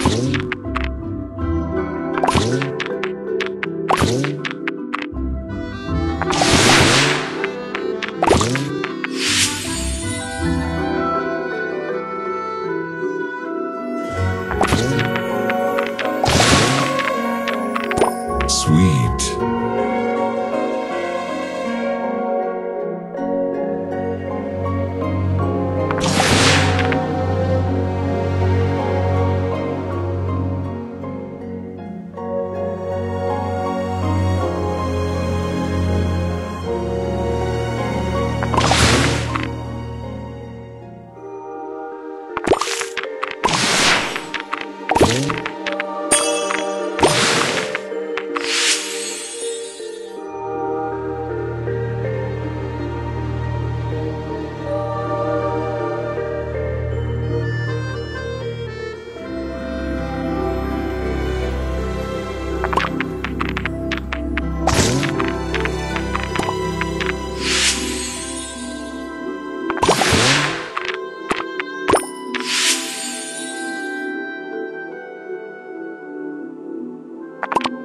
Oh. you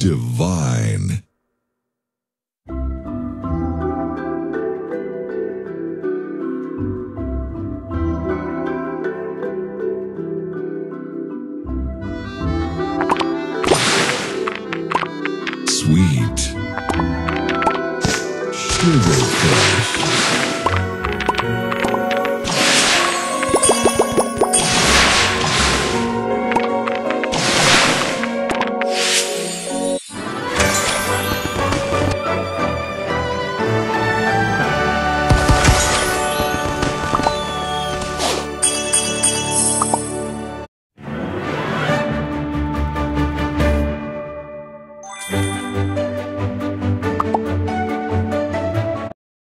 divine. Sweet. Sugar crush.